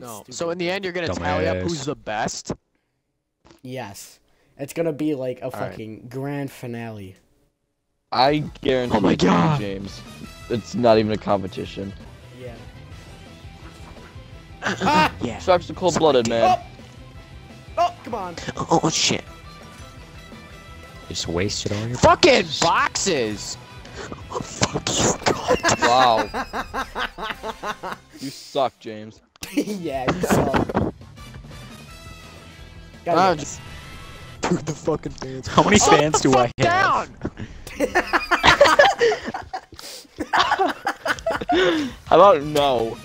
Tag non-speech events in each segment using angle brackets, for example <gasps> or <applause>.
No. Stupid. So in the end, you're gonna tally up who's the best. Yes. It's gonna be like a right. fucking grand finale. I guarantee Oh my it's God. James. It's not even a competition. Yeah. <laughs> ah! Yeah. Sharks are cold-blooded, man. Oh, come on. Oh shit. Just wasted all your. Fucking boxes. <laughs> Fuck you, God. Wow. <laughs> you suck, James. <laughs> yeah, you suck. Gotta Ah, get just- Dude, the fucking fans. How many Slow fans do I fuck have? Down. <laughs> How about no?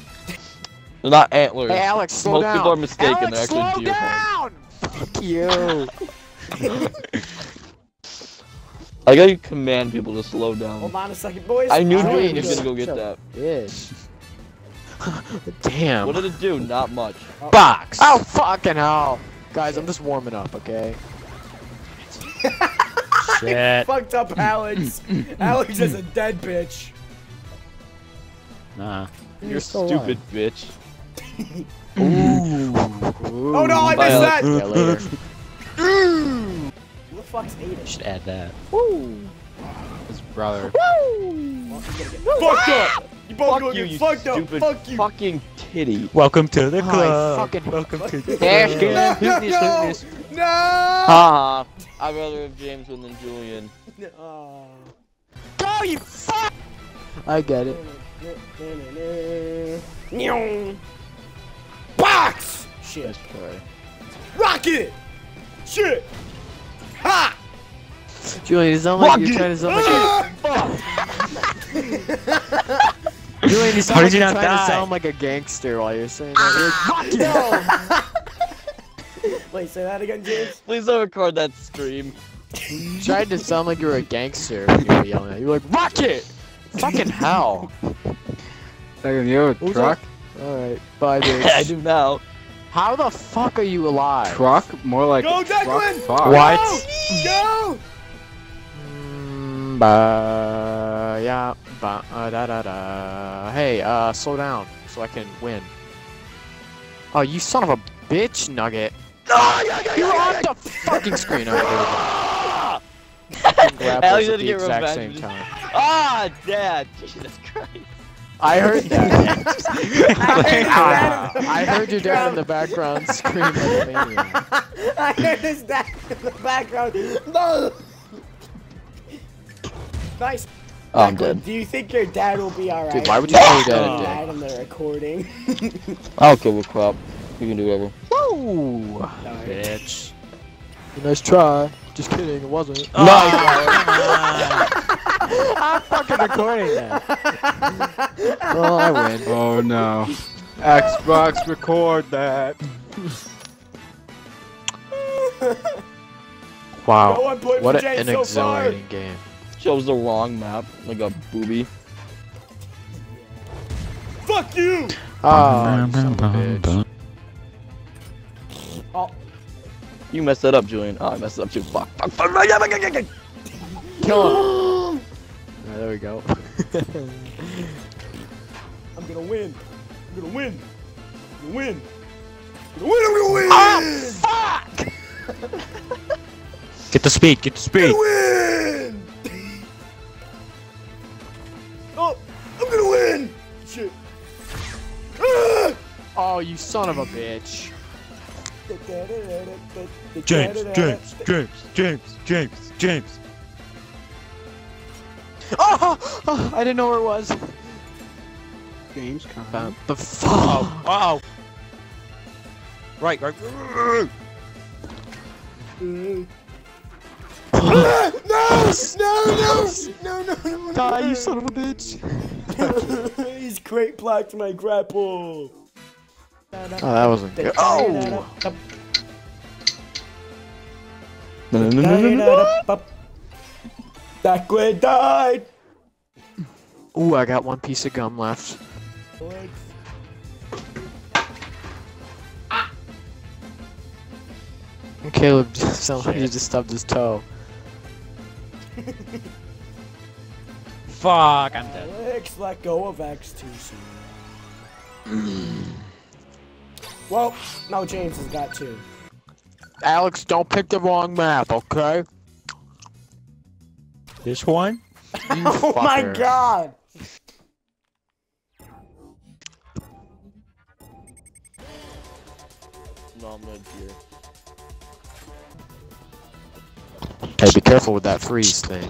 They're not antlers. Hey, Alex, slow Most down. people are mistaken. Alex, They're actually slow deer horns. down. Fuck you. <laughs> I gotta command people to slow down. Hold on a second, boys. I knew All right, Julian we was gonna go get Shut that. Bitch. <laughs> Damn. What did it do? Not much. Box. Oh, oh fucking hell. Guys, I'm just warming up, okay? <laughs> Shit. Fucked up Alex. <clears throat> Alex is a dead bitch. Nah. You're still stupid, bitch. <laughs> Ooh. Oh no, I Bye, missed that. Yeah, later. Who the fuck's ate it? Should add that. His brother. Fucked ah! up. You both Fuck gonna you, get you fucked up. stupid Fuck you. fucking titty. Welcome to the Oh, club. fucking- Welcome to the Dash club. game. No, Who's this? no, Who's this? no. Ha! I'd rather have James win than Julian. Oh. Go, you fuck! I get it. Box! Shit. Nice play. Rocket! Shit! Ha! Julian, it's not like you're trying to sound like Ah! <laughs> a... Julian, you sound How like did you you're not trying die? to sound like a gangster while you're saying that. You're like, "Fuck you!" Wait, say that again, James. Please don't record that scream. You tried to sound like you were a gangster when you were yelling at. You were like, Rocket! Fucking hell. Second, you have a truck? Alright, bye, <laughs> I do now. How the fuck are you alive? Truck? More like Go, a truck What? Go! Mm, ba, yeah, ba, uh, da, da, da. Hey, uh, slow down so I can win. Oh, you son of a bitch, Nugget. You're on the fucking screen. Alright, there we go. Alex at the get exact revenge. same time. Ah, Dad! Jesus Christ. I heard <laughs> that. I I heard your dad in the background scream like a maniac. I heard his dad in the background. No! <laughs> Nice. Oh, I'm Declan, dead. Do you think your dad will be alright? Dude, why would you tell your Your dad a dad in the recording. <laughs> I don't give a crap. You can do whatever. Woo! Alright. Bitch. Nice try. Just kidding, it wasn't. <laughs> Oh, I'm fucking recording that. <laughs> Well, oh, I win. Oh no. Xbox, record that. Wow. one put What for a, James an so far. game. Chose the wrong map, like a booby. Fuck you! Oh, you son of a bitch. Oh, You messed that up, Julian. Oh, I messed it up too. Fuck. Fuck. Fuck. fuck, fuck, fuck, fuck, fuck. Kill him. <gasps> Alright, there we go. <laughs> I'm gonna win. I'm gonna win. I'm gonna win. I'm gonna win. I'm gonna win. Ah, fuck! <laughs> Get the speed. Get the speed. Son of a bitch. James. James. James. James. James. James. Oh, oh, oh I didn't know where it was. James Found the fuck. Oh. Oh. Right. Right. <laughs> No! No! No! No! No! No! Die, you son of a bitch. <laughs> He's great blocked my grapple. Oh, that wasn't good. Oh! No, no, no, no, no, no. Died. Ooh, I got one piece of gum left. Ah! Caleb <laughs> just sounded like he Shit. just stubbed his toe. <laughs> Fuck. I'm dead. Alex, let go of X too soon. <clears throat> Well, no, James has got two. Alex, don't pick the wrong map, okay? This one? You <laughs> oh my god! No, I'm not here. Hey, be careful with that freeze thing.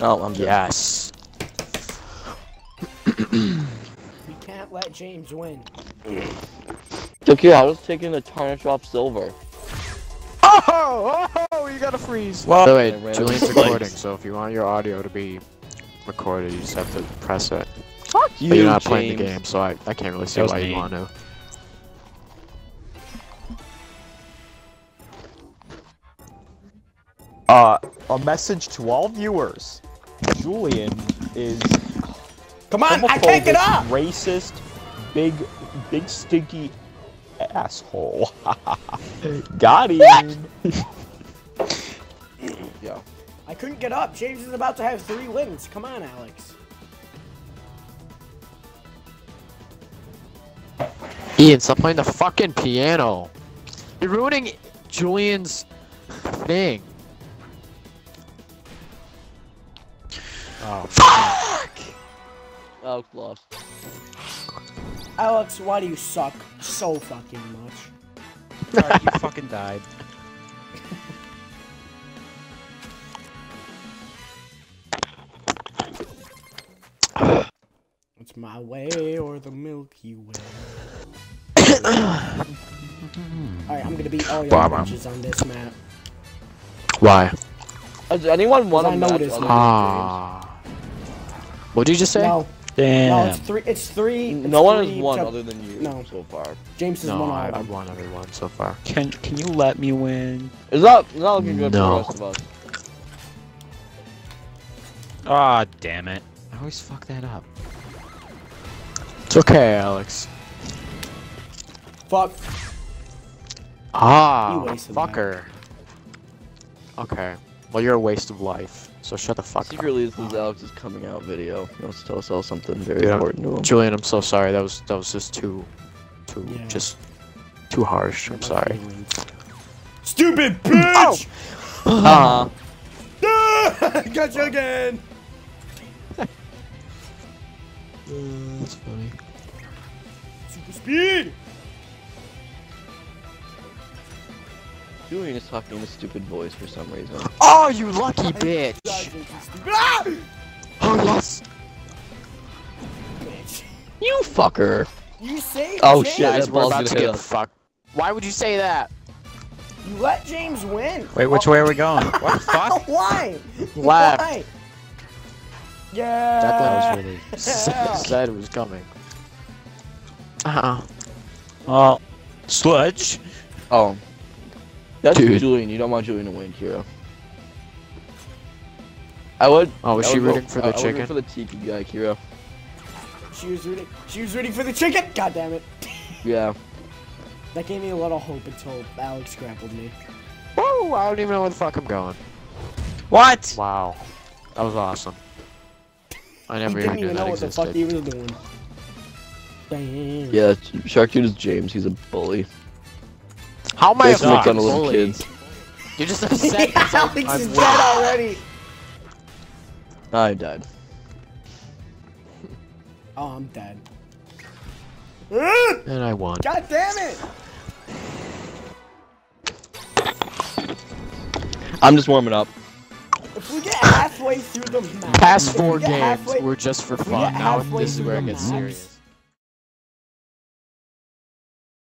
Oh, I'm dead. Yes. Let James win. Okay, I was taking a tarnish off silver. Oh, oh, you got to freeze. Well- By the way, Julian's recording, so if you want your audio to be recorded, you just have to press it. Fuck you, But you're not James. playing the game, so I, I can't really see That was why you want to. Uh, a message to all viewers. Julian is Come on, I can't get up! racist, big, big stinky asshole. <laughs> Got him. Yeah. I couldn't get up. James is about to have three wins. Come on, Alex. Ian, stop playing the fucking piano. You're ruining Julian's thing. Oh. Alex lost. Alex, why do you suck so fucking much? Alright, you <laughs> fucking died. It's my way or the Milky Way. <coughs> Alright, I'm gonna beat all your Blah, blah. bitches on this map. Why? Does anyone want to match noticed. Ah. What did you just say? No, no, it's three. It's three. It's No one three has won other than you no. so far. James has No, won all I, I've them. won everyone so far. Can can you let me win? It's not, it's not looking good No. for the rest of us. Ah, damn it. I always fuck that up. It's okay, Alex. Fuck. Ah, You wasted that. fucker. Okay. Well, you're a waste of life. So shut the fuck up. Secretly, this is Alex's coming out video. He wants to tell us all something very Yeah. important to him. Julian, I'm so sorry. That was that was just too, too Yeah. just too harsh. I'm sorry. Stupid <laughs> bitch! <laughs> Uh, Ah, Got you again. <laughs> That's funny. Super speed. Julian is talking in a stupid voice for some reason. Oh, you lucky bitch! Ah! Oh yes. Bitch. You fucker! You saved Oh, James. shit, Guys, we're ball's about gonna to hit get us. fucked. Why would you say that? You let James win. Wait, which way are we going? <laughs> What the fuck? <laughs> Why? Left. Why? Yeah. That guy was really said <laughs> it was coming. Uh-uh. Oh, sludge. Oh. That's Dude. Julian. You don't want Julian to win, Kira. I would. Oh, was I she would go- rooting for the I would root chicken? for the tiki guy, Kira. She was rooting. She was rooting for the chicken. God damn it. Yeah. That gave me a little hope until Alex grappled me. Woo! I don't even know where the fuck I'm going. What? Wow. That was awesome. I He never didn't even knew even that know what the fuck existed. he was doing. Damn. Yeah, Shark Dude is James. He's a bully. How am I a Basically make fucking fun little kids. You're just <laughs> upset 'cause I- Alex I'm is winning. dead already. I died. <laughs> Oh, I'm dead. And I won. God damn it! I'm just warming up. If we get halfway through the map, Past four games halfway- were just for fun. Now this is where it the gets serious.